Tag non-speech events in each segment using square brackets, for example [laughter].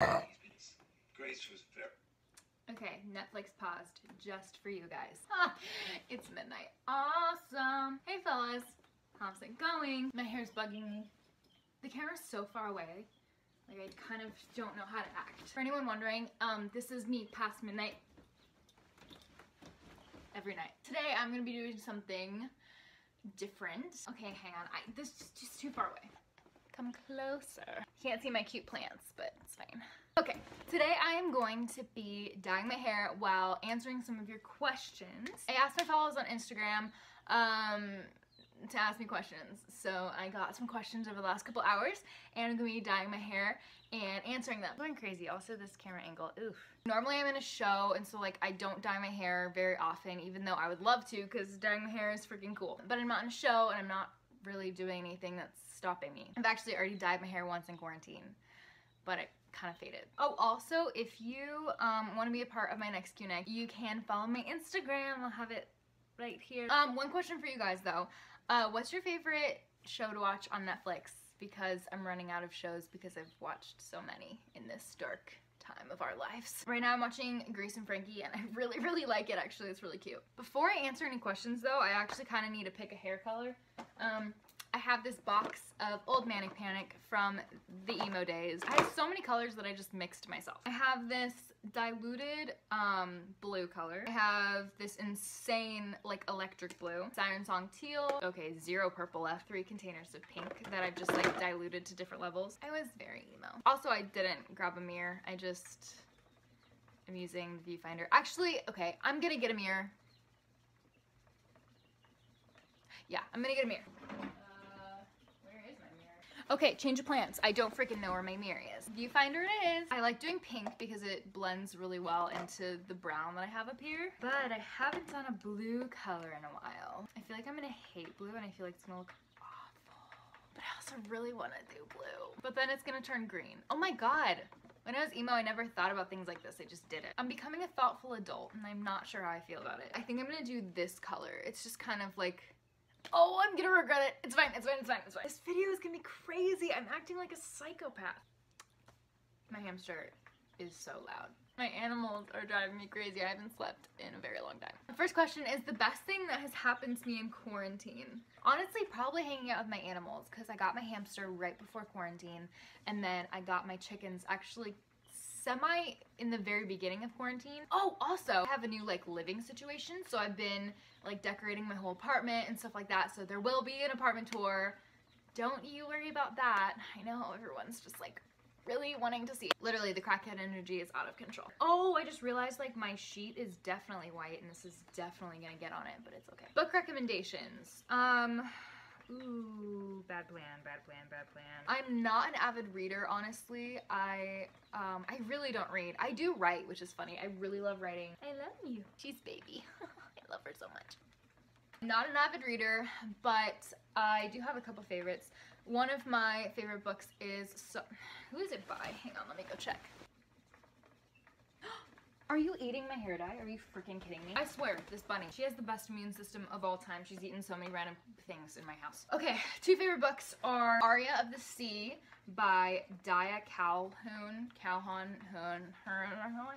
Grace was very. Okay, Netflix paused just for you guys. [laughs] it's midnight. Awesome. Hey fellas, how's it going? My hair's bugging me. The camera's so far away. Like I kind of don't know how to act. For anyone wondering, um, this is me past midnight every night. Today I'm gonna be doing something different. Okay, hang on. I, this is just too far away. Come closer. Can't see my cute plants, but it's fine. Okay, today I am going to be dyeing my hair while answering some of your questions. I asked my followers on Instagram um, to ask me questions. So I got some questions over the last couple hours and I'm gonna be dyeing my hair and answering them. Going crazy. Also this camera angle, oof. Normally I'm in a show and so like I don't dye my hair very often even though I would love to because dyeing my hair is freaking cool. But I'm not in a show and I'm not really doing anything that's stopping me. I've actually already dyed my hair once in quarantine but it kind of faded. Oh, also, if you um, want to be a part of my next Q&A, you can follow my Instagram. I'll have it right here. Um, one question for you guys though. Uh, what's your favorite show to watch on Netflix? Because I'm running out of shows because I've watched so many in this dark time of our lives. Right now I'm watching Grace and Frankie and I [laughs] really, really like it actually. It's really cute. Before I answer any questions though, I actually kind of need to pick a hair color. Um, I have this box of Old Manic Panic from the emo days. I have so many colors that I just mixed myself. I have this diluted um, blue color. I have this insane like electric blue. Siren Song teal. Okay, zero purple left. Three containers of pink that I've just like diluted to different levels. I was very emo. Also, I didn't grab a mirror. I just am using the viewfinder. Actually, okay, I'm gonna get a mirror. Yeah, I'm gonna get a mirror. Okay, change of plans. I don't freaking know where my mirror is. Viewfinder it is. I like doing pink because it blends really well into the brown that I have up here. But I haven't done a blue color in a while. I feel like I'm gonna hate blue and I feel like it's gonna look awful. But I also really wanna do blue. But then it's gonna turn green. Oh my god. When I was emo, I never thought about things like this. I just did it. I'm becoming a thoughtful adult and I'm not sure how I feel about it. I think I'm gonna do this color. It's just kind of like Oh, I'm gonna regret it. It's fine, it's fine, it's fine, it's fine. This video is gonna be crazy. I'm acting like a psychopath. My hamster is so loud. My animals are driving me crazy. I haven't slept in a very long time. The first question is the best thing that has happened to me in quarantine. Honestly, probably hanging out with my animals because I got my hamster right before quarantine and then I got my chickens actually semi in the very beginning of quarantine. Oh, also, I have a new like living situation, so I've been like decorating my whole apartment and stuff like that, so there will be an apartment tour. Don't you worry about that. I know everyone's just like really wanting to see. Literally, the crackhead energy is out of control. Oh, I just realized like my sheet is definitely white and this is definitely gonna get on it, but it's okay. Book recommendations. Um, Ooh, bad plan, bad plan, bad plan. I'm not an avid reader, honestly. I um, I really don't read. I do write, which is funny. I really love writing. I love you. She's baby. [laughs] I love her so much. Not an avid reader, but I do have a couple favorites. One of my favorite books is, so, who is it by? Hang on, let me go check. Are you eating my hair dye? Are you freaking kidding me? I swear, this bunny, she has the best immune system of all time. She's eaten so many random things in my house. Okay, two favorite books are Aria of the Sea by Dia Calhoun. Calhoun, Hoon,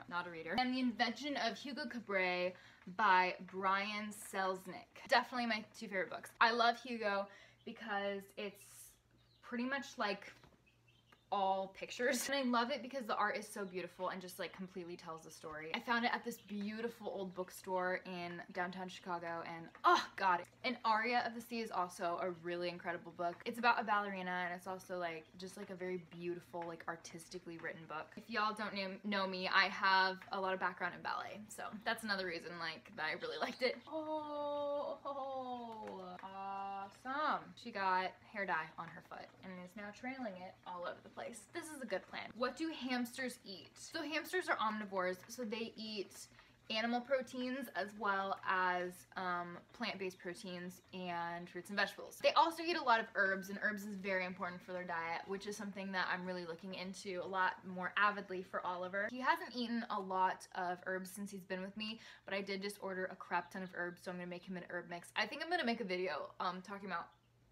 not a reader. And The Invention of Hugo Cabret by Brian Selznick. Definitely my two favorite books. I love Hugo because it's pretty much like all pictures [laughs] and I love it because the art is so beautiful and just like completely tells the story. I found it at this beautiful old bookstore in downtown Chicago and oh god. And Aria of the Sea is also a really incredible book. It's about a ballerina and it's also like just like a very beautiful like artistically written book. If y'all don't know, me, I have a lot of background in ballet so that's another reason like that I really [laughs] liked it. Oh awesome. She got hair dye on her foot and is now trailing it all over the place place. This is a good plan. What do hamsters eat? So hamsters are omnivores, so they eat animal proteins as well as um, plant-based proteins and fruits and vegetables. They also eat a lot of herbs and herbs is very important for their diet which is something that I'm really looking into a lot more avidly for Oliver. He hasn't eaten a lot of herbs since he's been with me but I did just order a crap ton of herbs so I'm gonna make him an herb mix. I think I'm gonna make a video um, talking about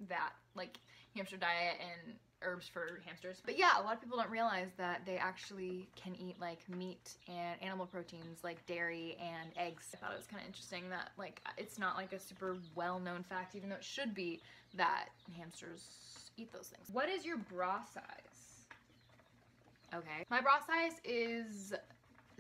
that like hamster diet and herbs for hamsters. But yeah, a lot of people don't realize that they actually can eat like meat and animal proteins like dairy and eggs. I thought it was kind of interesting that like it's not like a super well-known fact even though it should be that hamsters eat those things. What is your bra size? Okay. My bra size is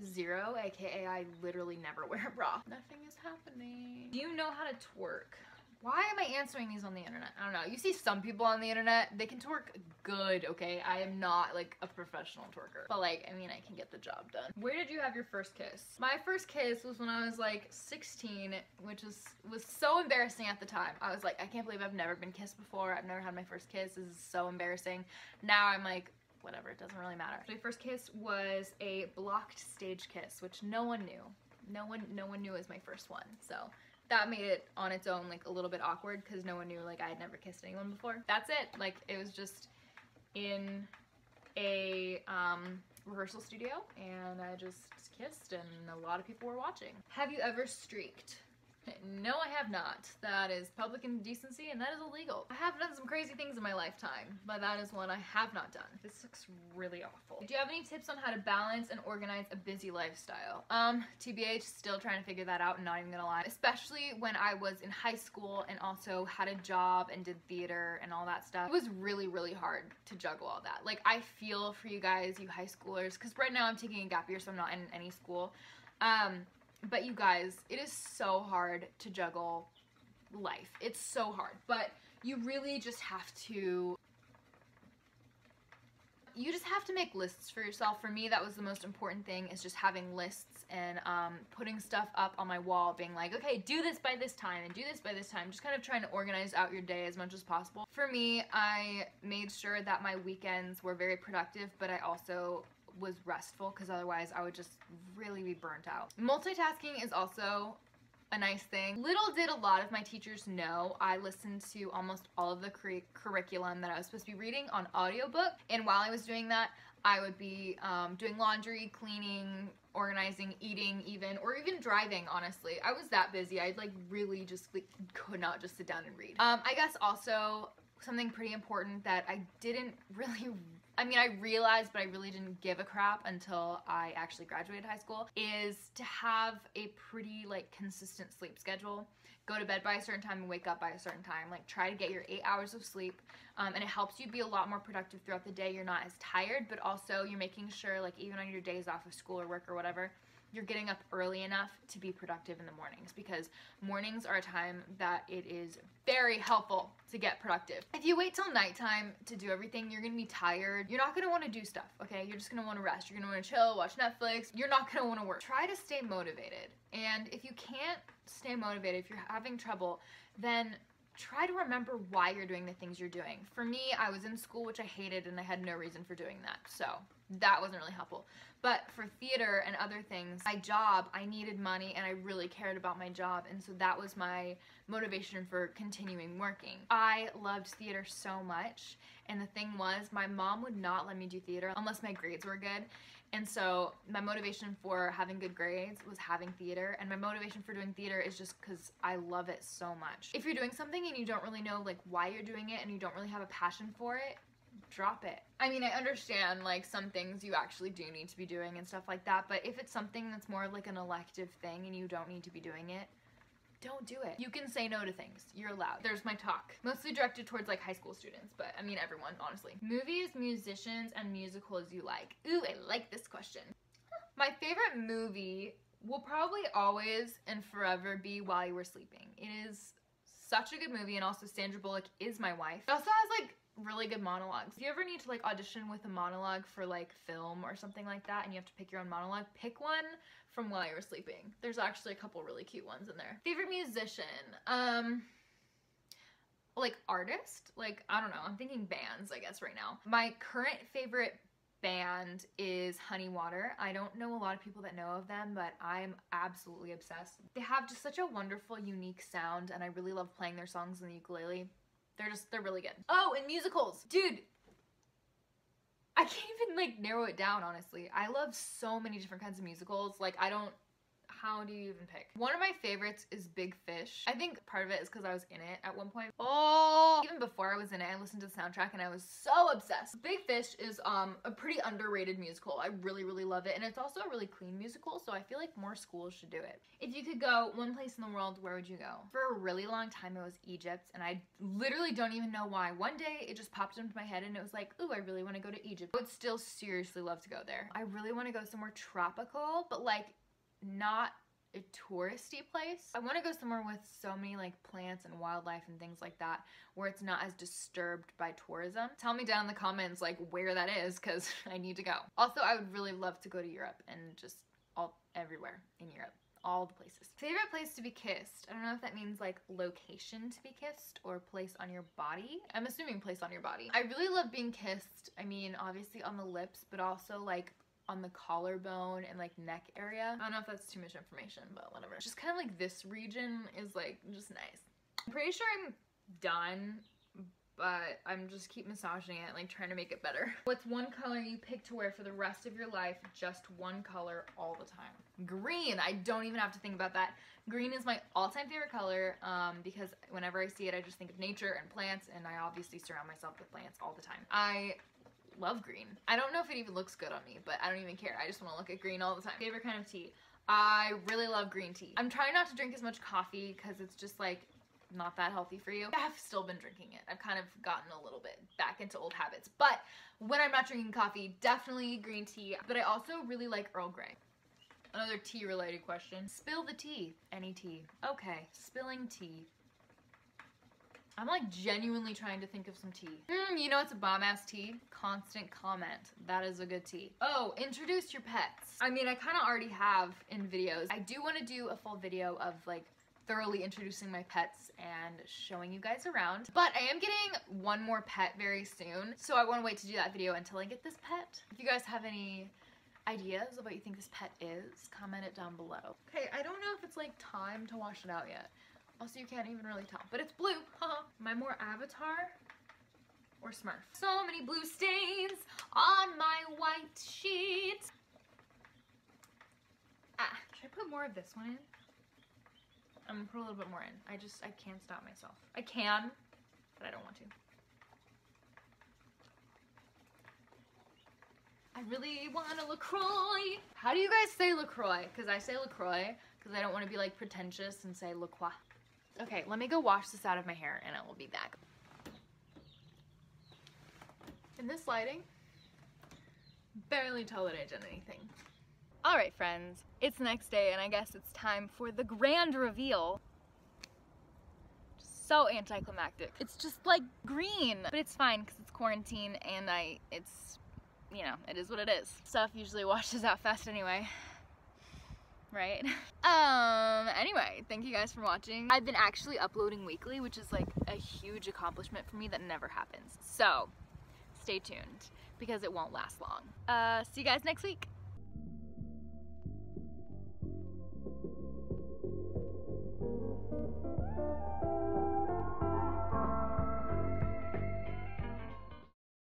zero, aka I literally never [laughs] wear a bra. Nothing is happening. Do you know how to twerk? Why am I answering these on the internet? I don't know. You see some people on the internet, they can twerk good, okay? I am not like a professional twerker. But like, I mean, I can get the job done. Where did you have your first kiss? My first kiss was when I was like 16, which was, was so embarrassing at the time. I was like, I can't believe I've never been kissed before. I've never had my first kiss. This is so embarrassing. Now I'm like, whatever, it doesn't really matter. My first kiss was a blocked stage kiss, which no one knew. No one, no one knew it was my first one. So that made it on its own like a little bit awkward because no one knew like I had never kissed anyone before. That's it. Like it was just in a um, rehearsal studio and I just kissed and a lot of people were watching. Have you ever streaked? No, I have not. That is public indecency and that is illegal. I have done some crazy things in my lifetime, but that is one I have not done. This looks really awful. Do you have any tips on how to balance and organize a busy lifestyle? Um, TBH, still trying to figure that out, not even gonna lie. Especially when I was in high school and also had a job and did theater and all that stuff. It was really, really hard to juggle all that. Like, I feel for you guys, you high schoolers, because right now I'm taking a gap year, so I'm not in any school. Um, but you guys, it is so hard to juggle life. It's so hard. But you really just have to you just have to make lists for yourself. For me, that was the most important thing is just having lists and um, putting stuff up on my wall, being like, okay, do this by this time and do this by this time. Just kind of trying to organize out your day as much as possible. For me, I made sure that my weekends were very productive, but I also was restful because otherwise I would just really be burnt out. Multitasking is also a nice thing. Little did a lot of my teachers know I listened to almost all of the cur curriculum that I was supposed to be reading on audiobook and while I was doing that I would be um, doing laundry, cleaning, organizing, eating even, or even driving, honestly. I was that busy. I like really just like, could not just sit down and read. Um, I guess also something pretty important that I didn't [laughs] really I mean, I realized, but I really didn't give a crap until I actually graduated high school, is to have a pretty like consistent sleep schedule. Go to bed by a certain time and wake up by a certain time. Like try to get your eight hours of sleep, um, and it helps you be a lot more productive throughout the day. You're not as tired, but also you're making sure like even on your days off of school or work or whatever, you're getting up early enough to be productive in the mornings because mornings are a time that it is very helpful to get productive. If you wait till nighttime to do everything, you're gonna be tired. You're not gonna wanna do stuff, okay? You're just gonna wanna rest. You're gonna wanna chill, watch Netflix. You're not gonna wanna work. Try to stay motivated. And if you can't stay motivated, if you're having trouble, then try to remember why you're doing the things you're doing. For me, I was in school, which I hated, and I had no reason for doing that. So that wasn't really helpful. But for theater and other things, my job, I needed money and I really cared about my job. And so that was my motivation for continuing working. I loved theater so much. And the thing was, my mom would not let me do theater unless my grades were good. And so my motivation for having good grades was having theater and my motivation for doing theater is just because I love it so much. If you're doing something and you don't really know like why you're doing it and you don't really have a passion for it, drop it. I mean, I understand like some things you actually do need to be doing and stuff like that, but if it's something that's more like an elective thing and you don't need to be doing it, don't do it. You can say no to things. You're allowed. There's my talk. Mostly directed towards like high school students, but I mean everyone, honestly. Movies, musicians, and musicals you like. Ooh, I like this question. My favorite movie will probably always and forever be While You Were Sleeping. It is such a good movie and also Sandra Bullock is my wife. It also has like really good monologues. If you ever need to like audition with a monologue for like film or something like that and you have to pick your own monologue, pick one from while you were sleeping. There's actually a couple really cute ones in there. Favorite musician? Um like artist? Like I don't know. I'm thinking bands, I guess right now. My current favorite band is Honey Water. I don't know a lot of people that know of them, but I'm absolutely obsessed. They have just such a wonderful, unique sound, and I really love playing their songs on the ukulele. They're just, they're really good. Oh, and musicals. Dude, I can't even like narrow it down, honestly. I love so many different kinds of musicals. Like, I don't, how do you even pick? One of my favorites is Big Fish. I think part of it is because I was in it at one point. Oh! Even before I was in it, I listened to the soundtrack and I was so obsessed. Big Fish is um a pretty underrated musical. I really, really love it. And it's also a really clean musical, so I feel like more schools should do it. If you could go one place in the world, where would you go? For a really long time, it was Egypt, and I literally don't even know why. One day, it just popped into my head and it was like, ooh, I really want to go to Egypt. I would still seriously love to go there. I really want to go somewhere tropical, but like not a touristy place. I want to go somewhere with so many like plants and wildlife and things like that where it's not as disturbed by tourism. Tell me down in the comments like where that is cuz [laughs] I need to go. Also, I would really love to go to Europe and just all everywhere in Europe. All the places. Favorite place to be kissed. I don't know if that means like location to be kissed or place on your body. I'm assuming place on your body. I really love being kissed. I mean, obviously on the lips, but also like on the collarbone and like neck area. I don't know if that's too much information, but whatever. Just kind of like this region is like just nice. I'm pretty sure I'm done but I'm just keep massaging it, like trying to make it better. What's one color you pick to wear for the rest of your life? Just one color all the time. Green, I don't even have to think about that. Green is my all-time favorite color um, because whenever I see it, I just think of nature and plants, and I obviously surround myself with plants all the time. I love green. I don't know if it even looks good on me, but I don't even care. I just want to look at green all the time. Favorite kind of tea? I really love green tea. I'm trying not to drink as much coffee because it's just like not that healthy for you. I have still been drinking it. I've kind of gotten a little bit back into old habits. But when I'm not drinking coffee, definitely green tea. But I also really like Earl Grey. Another tea related question. Spill the tea. Any tea. Okay, spilling tea. I'm like genuinely trying to think of some tea. Mm, you know it's a bomb ass tea? Constant comment. That is a good tea. Oh, introduce your pets. I mean, I kind of already have in videos. I do want to do a full video of like thoroughly introducing my pets and showing you guys around. But I am getting one more pet very soon, so I want to wait to do that video until I get this pet. If you guys have any ideas of what you think this pet is, comment it down below. Okay, I don't know if it's like time to wash it out yet. Also, you can't even really tell, but it's blue. Am I more Avatar or Smurf? So many blue stains on my white sheet. Ah, should I put more of this one in? I'm gonna put a little bit more in. I just, I can't stop myself. I can, but I don't want to. I really want a LaCroix. How do you guys say LaCroix? Because I say LaCroix because I don't want to be like pretentious and say LaCroix. Okay, let me go wash this out of my hair and I will be back. In this lighting, barely tell that I did anything. All right, friends, it's the next day and I guess it's time for the grand reveal. So anticlimactic. It's just like green, but it's fine because it's quarantine and I, it's, you know, it is what it is. Stuff usually [laughs] washes out fast anyway right? [laughs] Um, anyway, thank you guys for watching. I've been actually uploading weekly, which is like a huge accomplishment for me that never happens. So, stay tuned because it won't last long. Uh, see you guys next week.